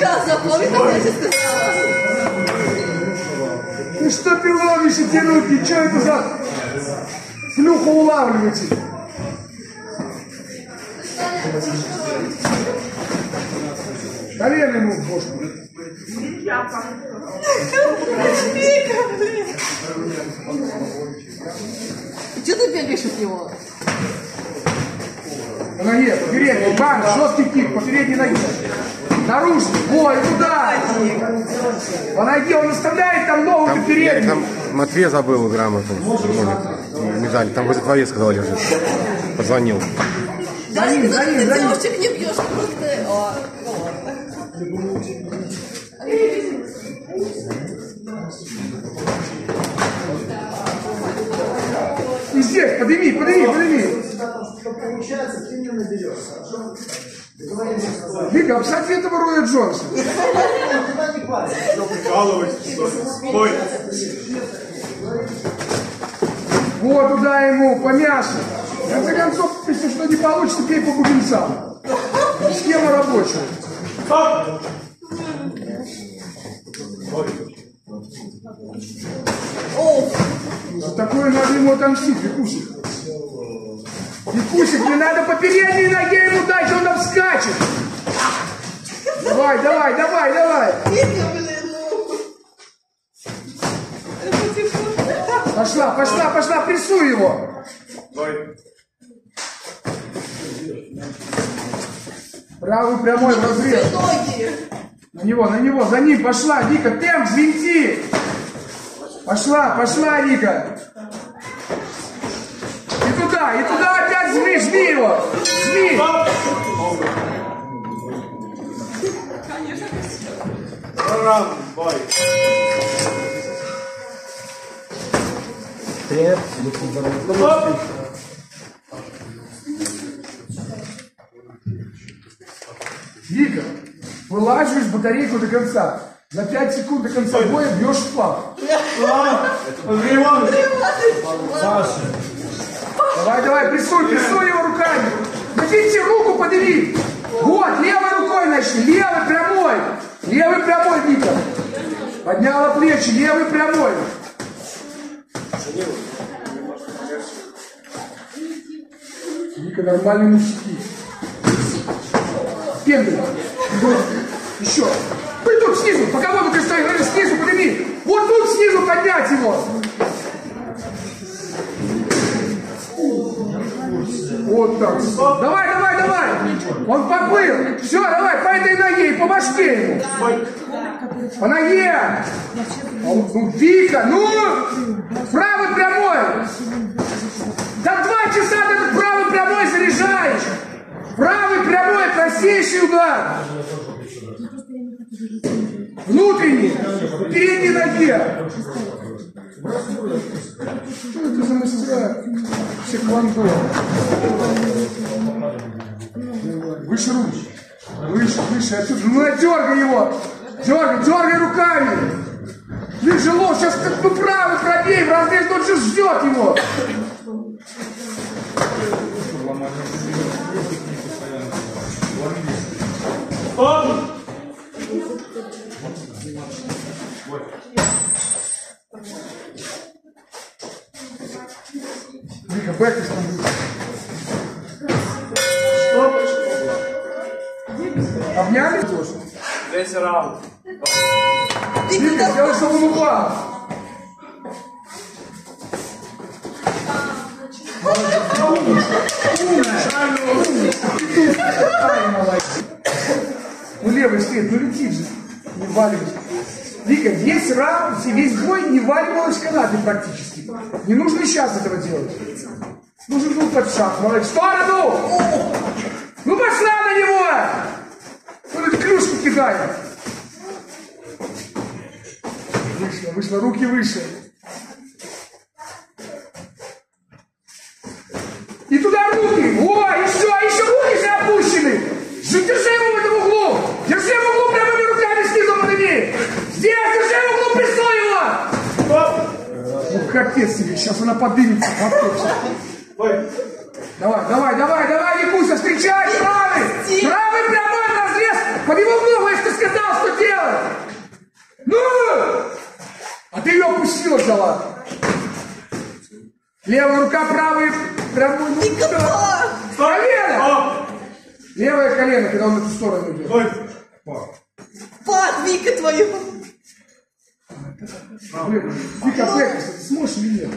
Вика, запомни, как я тебе сказала. Ну что ты ловишь эти руки? Что это за шлюху улавливаете? Колено ему в бошку. Что ты бегаешь от него? По ноге, по передней, бам, жесткий кик, по передней Наружный, ой, туда. По ноге он оставляет там ногу Там, переднюю. там Матвей забыл грамоту. Медаль. Там возле твоей сказал лежит. Позвонил. Да, ним, за ним, за ним. не бьешь, ну. И здесь, подними, подними, подними. получается, ты не наберешь, Вика, обсади этого Роя Джонса. Вот туда ему, по мясу. В конце концов, если что не получится, пей по бубенцам. Схема рабочая. О, За такое надо ему отомстить, Викусик. Викусик, не надо по передней ноге ему дать, он там скачет. Давай, давай, давай, давай. Пошла, пошла, пошла, прессуй его. Правый прямой в разрез. На него, на него, за ним пошла, Вика, темп, взвинти. Пошла, пошла, Вика. И туда, и туда опять жми, жми его. Жми. Вика, вылаживаешь батарейку до конца. За 5 секунд до конца боя бьешь в пах. Давай, давай, прессуй, прессуй его руками. Хотите руку подери. Вот, левой рукой начни, левой прямой. Левый прямой, Вика. Подняла плечи, левый прямой. Вика, нормальный мужики. Пендель. Еще. Тут снизу, по кому ты стоишь? Говори, снизу подними. Вот тут снизу поднять его. Вот так. Давай, давай, давай. Он поплыл. Все, давай, по этой ноге по башке ему. По ноге. Ну, Вика, ну! Правый прямой. За два часа ты этот правый прямой заряжаешь. Правый прямой, простейший удар. Внутренний, передней ноге. Что это за мастера? Секвандо. Выше руки. Выше, выше, отсюда. Ну, дергай его. Дергай, дергай руками. Тяжело, сейчас как бы правый пробей, в разрез, тот же ждет его. Вика, бэк там Обняли тоже? Третий раунд. Вика, сделай, чтобы он упал. Ну левый стоит, ну летит же. Не валивайся. Вика, весь раунд, и весь бой не валивалась канаты практически. Не нужно сейчас этого делать. Нужен был под шаг. Молодец. В сторону! Ну пошла на него! Кидает. Вышло, вышло, руки выше. И туда руки. О, еще, еще руки же опущены. Держи его в этом углу. Держи в углу прямыми руками снизу подними. Здесь, держи в углу, прессуй его. Ну, капец тебе, сейчас она. Подпишется. Давай, давай, давай, давай, Якуся, встречай, Понемногу, я же сказал, что делать. Ну! А ты ее опустил, жала. Левая рука, правый, правую ногу. Колено! Левое колено, когда он в эту сторону идет. Ой. Пад, Вика твою. Блин, Вика, Пекас, ты сможешь меня?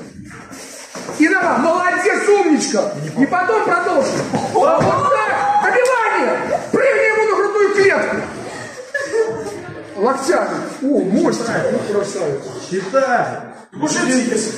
Ира, молодец, умничка! И потом продолжим. Ну, красавец.